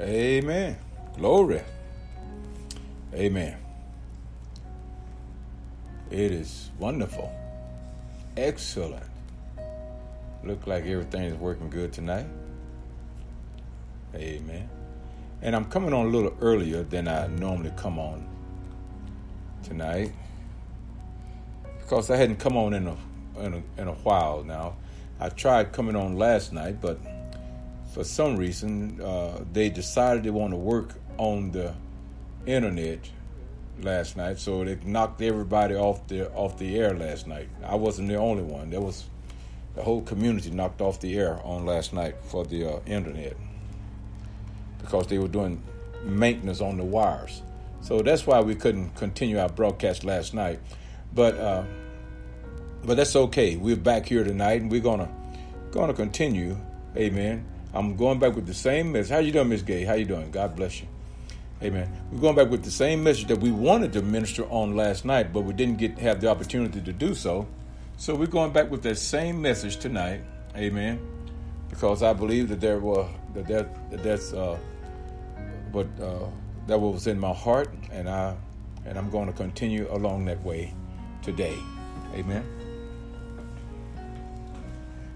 Amen. Glory. Amen. It is wonderful. Excellent. Look like everything is working good tonight. Amen. And I'm coming on a little earlier than I normally come on tonight because I hadn't come on in a in a, in a while now. I tried coming on last night, but for some reason, uh, they decided they want to work on the internet last night, so they knocked everybody off the off the air last night. I wasn't the only one. There was the whole community knocked off the air on last night for the uh, internet because they were doing maintenance on the wires. So that's why we couldn't continue our broadcast last night. But uh, but that's okay. We're back here tonight, and we're gonna gonna continue. Amen. I'm going back with the same message. How you doing, Miss Gay? How you doing? God bless you. Amen. We're going back with the same message that we wanted to minister on last night, but we didn't get have the opportunity to do so. So we're going back with that same message tonight. Amen. Because I believe that there were that, that, that that's uh, what uh, that was in my heart, and I and I'm going to continue along that way today. Amen.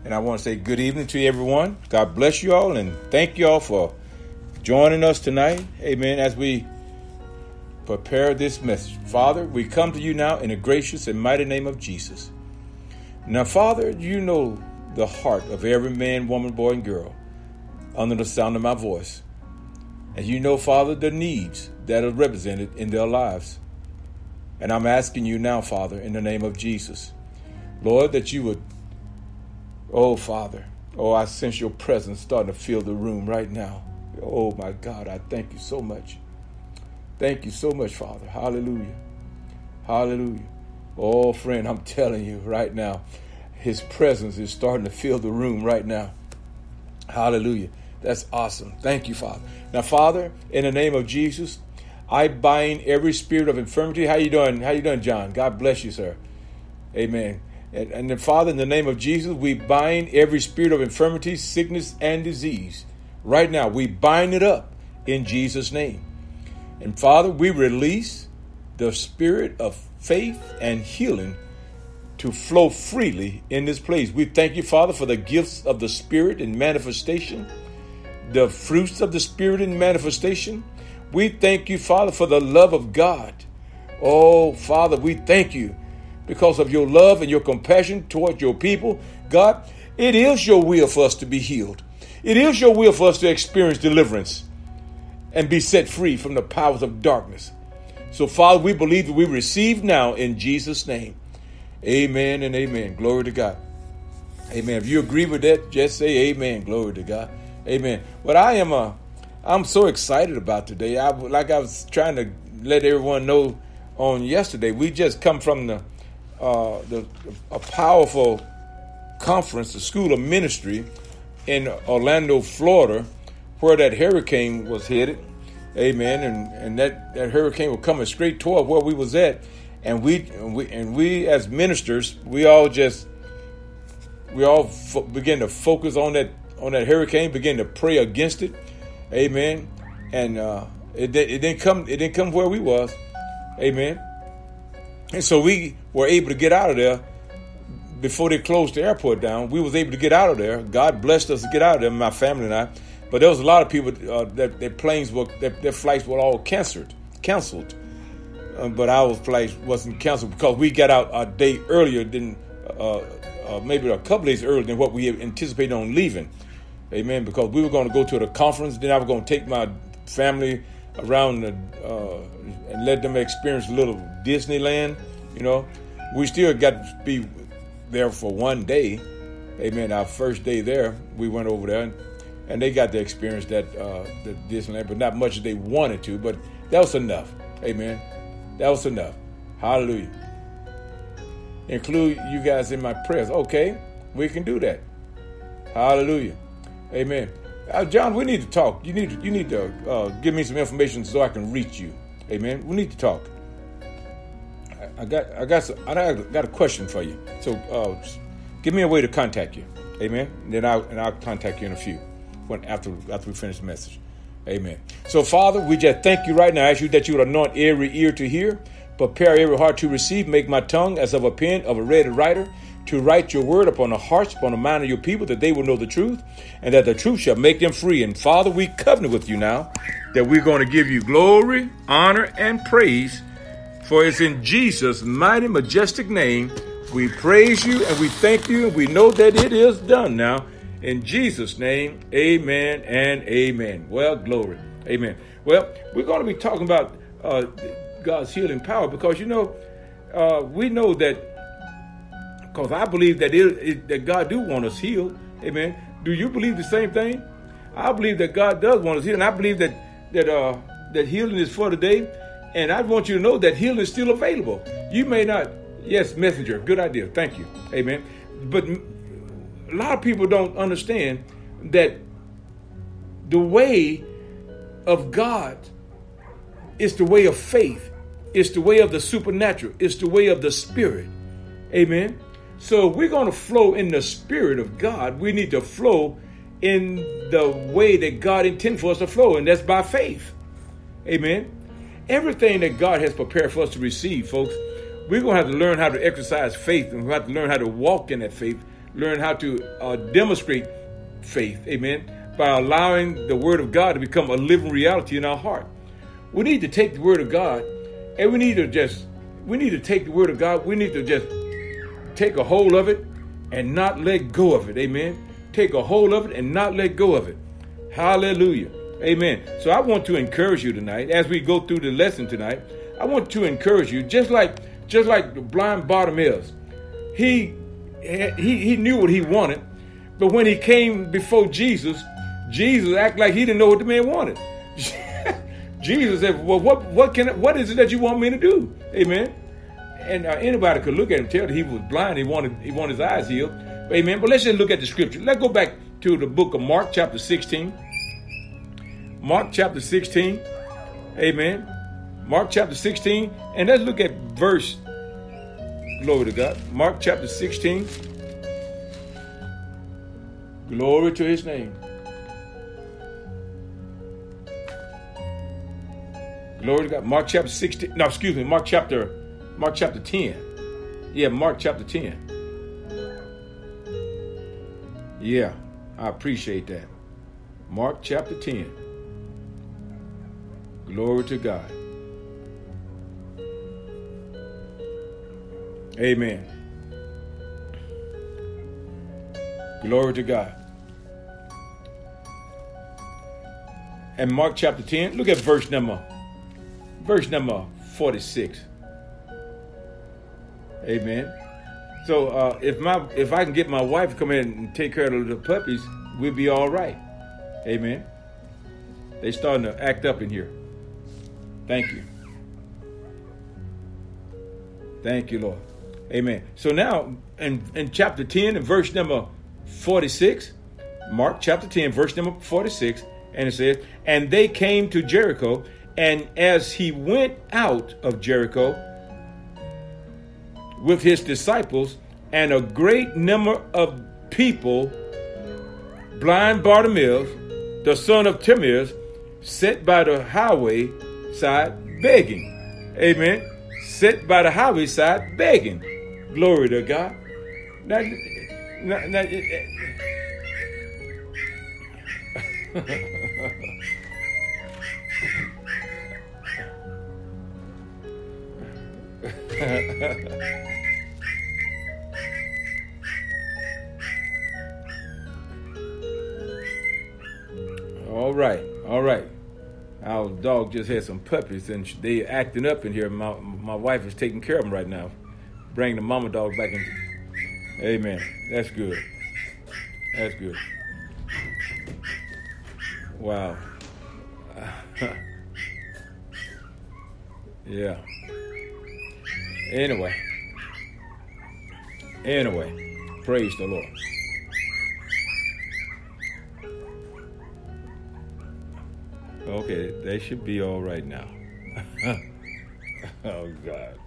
And I want to say good evening to everyone. God bless you all and thank you all for joining us tonight. Amen. As we prepare this message. Father, we come to you now in the gracious and mighty name of Jesus. Now, Father, you know the heart of every man, woman, boy, and girl under the sound of my voice. And you know, Father, the needs that are represented in their lives. And I'm asking you now, Father, in the name of Jesus, Lord, that you would Oh, Father. Oh, I sense your presence starting to fill the room right now. Oh, my God, I thank you so much. Thank you so much, Father. Hallelujah. Hallelujah. Oh, friend, I'm telling you right now, his presence is starting to fill the room right now. Hallelujah. That's awesome. Thank you, Father. Now, Father, in the name of Jesus, I bind every spirit of infirmity. How you doing? How you doing, John? God bless you, sir. Amen. And, and then, Father, in the name of Jesus, we bind every spirit of infirmity, sickness, and disease. Right now, we bind it up in Jesus' name. And Father, we release the spirit of faith and healing to flow freely in this place. We thank you, Father, for the gifts of the Spirit in manifestation, the fruits of the Spirit in manifestation. We thank you, Father, for the love of God. Oh, Father, we thank you because of your love and your compassion towards your people. God, it is your will for us to be healed. It is your will for us to experience deliverance and be set free from the powers of darkness. So, Father, we believe that we receive now in Jesus' name. Amen and amen. Glory to God. Amen. If you agree with that, just say amen. Glory to God. Amen. But I am uh, I'm so excited about today. I like I was trying to let everyone know on yesterday. We just come from the uh, the, a powerful conference, the School of Ministry in Orlando, Florida, where that hurricane was headed. Amen. And and that, that hurricane was coming straight toward where we was at. And we and we and we as ministers, we all just we all fo- begin to focus on that on that hurricane, begin to pray against it. Amen. And uh, it, it didn't come it didn't come where we was. Amen. And so we were able to get out of there before they closed the airport down. We was able to get out of there. God blessed us to get out of there, my family and I. But there was a lot of people uh, that their planes were, their, their, flights were all canceled, canceled. Um, but our flight wasn't canceled because we got out a day earlier than, uh, uh, maybe a couple days earlier than what we anticipated on leaving. Amen. Because we were going to go to the conference, then I was going to take my family around the, uh, and let them experience a little Disneyland. You know, we still got to be there for one day. Amen. Our first day there, we went over there, and, and they got to experience that uh, the Disneyland, but not much as they wanted to. But that was enough. Amen. That was enough. Hallelujah. Include you guys in my prayers. Okay, we can do that. Hallelujah. Amen. Uh, John, we need to talk. You need you need to uh, give me some information so I can reach you. Amen. We need to talk. I, I got I got some, I got a question for you. So uh, give me a way to contact you. Amen. And then I'll and I'll contact you in a few when after after we finish the message. Amen. So, Father, we just thank you right now. I ask you that you would anoint every ear to hear, prepare every heart to receive, make my tongue as of a pen of a ready writer to write your word upon the hearts, upon the mind of your people, that they will know the truth, and that the truth shall make them free. And Father, we covenant with you now that we're going to give you glory, honor, and praise. For it's in Jesus' mighty, majestic name we praise you and we thank you, and we know that it is done now. In Jesus' name, amen and amen. Well, glory. Amen. Well, we're going to be talking about uh, God's healing power because, you know, uh, we know that because I believe that it, it, that God do want us healed. Amen. Do you believe the same thing? I believe that God does want us healed, and I believe that that uh, that healing is for today. And I want you to know that healing is still available. You may not, yes, messenger, good idea. Thank you. Amen. But a lot of people don't understand that the way of God is the way of faith, it's the way of the supernatural, it's the way of the spirit. Amen. So if we're going to flow in the Spirit of God. We need to flow in the way that God intends for us to flow, and that's by faith. Amen. Everything that God has prepared for us to receive, folks, we're going to have to learn how to exercise faith, and we have to learn how to walk in that faith, learn how to uh, demonstrate faith. Amen. By allowing the Word of God to become a living reality in our heart. We need to take the Word of God, and we need to just, we need to take the Word of God, we need to just take a hold of it and not let go of it. Amen. Take a hold of it and not let go of it. Hallelujah. Amen. So I want to encourage you tonight as we go through the lesson tonight. I want to encourage you just like just like the blind Bartimaeus. He he he knew what he wanted, but when he came before Jesus, Jesus acted like he didn't know what the man wanted. Jesus said, "Well, what what can what is it that you want me to do?" Amen and uh, anybody could look at him, tell that he was blind. He wanted he wanted his eyes healed. Amen. But let's just look at the scripture. Let's go back to the book of Mark, chapter 16. Mark chapter 16. Amen. Mark chapter 16. And let's look at verse. Glory to God. Mark chapter 16. Glory to his name. Glory to God. Mark chapter 16. No, excuse me. Mark chapter Mark chapter 10. Yeah, Mark chapter 10. Yeah, I appreciate that. Mark chapter 10. Glory to God. Amen. Glory to God. And Mark chapter 10, look at verse number verse number 46. Amen. So uh, if my if I can get my wife to come in and take care of the puppies, we'll be all right. Amen. They starting to act up in here. Thank you. Thank you, Lord. Amen. So now in, in chapter 10 and verse number 46, Mark chapter 10, verse number 46, and it says, And they came to Jericho, and as he went out of Jericho, with his disciples and a great number of people, blind Bartimaeus, the son of Timaeus, sat by the highway side begging. Amen. Sat by the highway side begging. Glory to God. Now, now, now right, all right. Our dog just had some puppies and they acting up in here. My my wife is taking care of them right now, bringing the mama dog back in. Amen. That's good. That's good. Wow. yeah. Anyway. Anyway, praise the Lord. Okay, they should be all right now. oh God.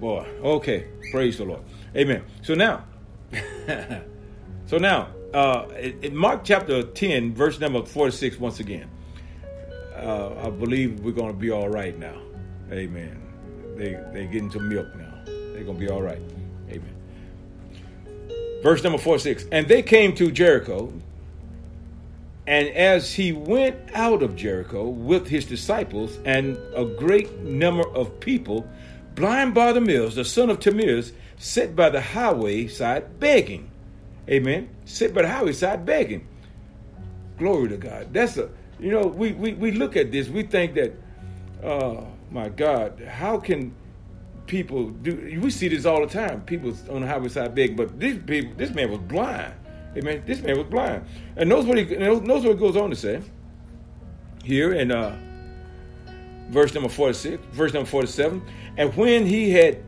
Boy, okay, praise the Lord. Amen. So now, so now, uh, in Mark chapter 10, verse number 46, once again. uh, I believe we're going to be all right now. Amen. They they getting some milk now. They're going to be all right. Amen. Verse number four six. And they came to Jericho. And as he went out of Jericho with his disciples and a great number of people, blind Bartimaeus, the son of Timaeus, sat by the highway side begging. Amen. Sit by the highway side begging. Glory to God. That's a you know, we, we, we look at this, we think that, oh my God, how can people do we see this all the time. People on the highway side begging, but this people this man was blind. Amen. This man was blind. And knows what he knows what it goes on to say. Here in uh verse number 46, verse number 47. And when he had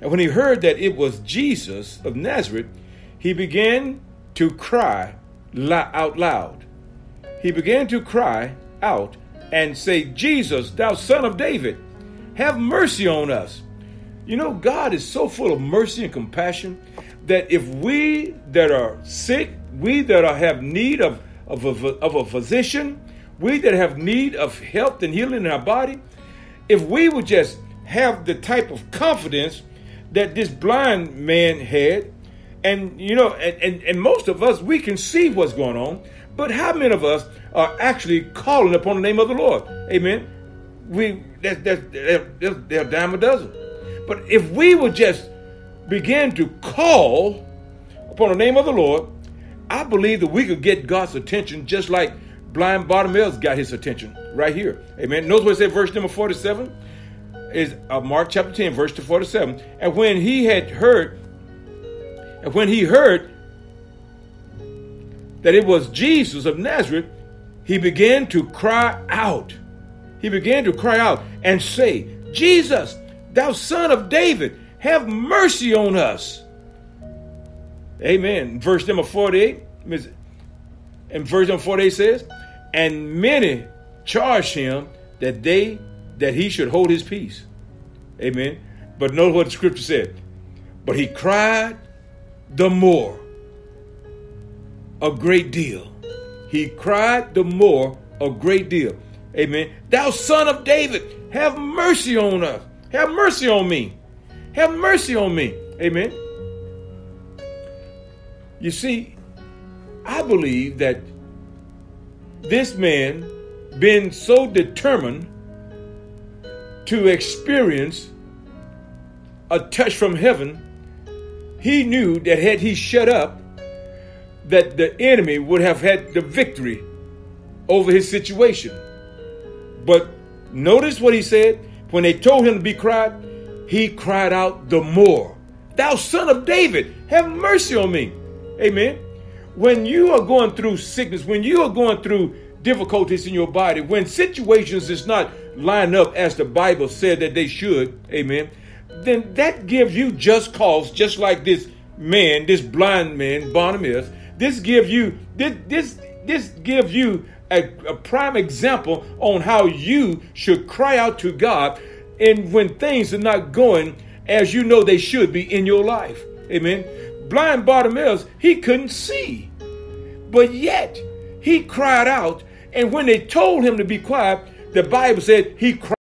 and when he heard that it was Jesus of Nazareth, he began to cry out loud he began to cry out and say, Jesus, thou son of David, have mercy on us. You know, God is so full of mercy and compassion that if we that are sick, we that are, have need of, of, a, of a physician, we that have need of health and healing in our body, if we would just have the type of confidence that this blind man had, and you know, and, and, and most of us, we can see what's going on, but how many of us are actually calling upon the name of the Lord? Amen. We that that they're, they're a dime a dozen. But if we would just begin to call upon the name of the Lord, I believe that we could get God's attention just like blind Bartimaeus got his attention right here. Amen. Notice what it said, verse number 47 is uh, Mark chapter 10, verse 47. And when he had heard, and when he heard that it was Jesus of Nazareth, he began to cry out. He began to cry out and say, Jesus, thou son of David, have mercy on us. Amen. Verse number 48, and verse number 48 says, And many charged him that they that he should hold his peace. Amen. But notice what the scripture said. But he cried the more a great deal. He cried the more a great deal. Amen. Thou son of David, have mercy on us. Have mercy on me. Have mercy on me. Amen. You see, I believe that this man, been so determined to experience a touch from heaven, he knew that had he shut up, that the enemy would have had the victory over his situation. But notice what he said when they told him to be quiet, he cried out the more. Thou son of David, have mercy on me. Amen. When you are going through sickness, when you are going through difficulties in your body, when situations is not line up as the Bible said that they should, amen, then that gives you just cause, just like this man, this blind man, Barnabas, this gives you this this this gives you a, a prime example on how you should cry out to God and when things are not going as you know they should be in your life. Amen. Blind Bartimaeus, he couldn't see. But yet he cried out, and when they told him to be quiet, the Bible said he cried.